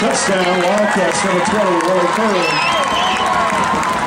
Touchdown, Wildcats number 20, Willie Curley.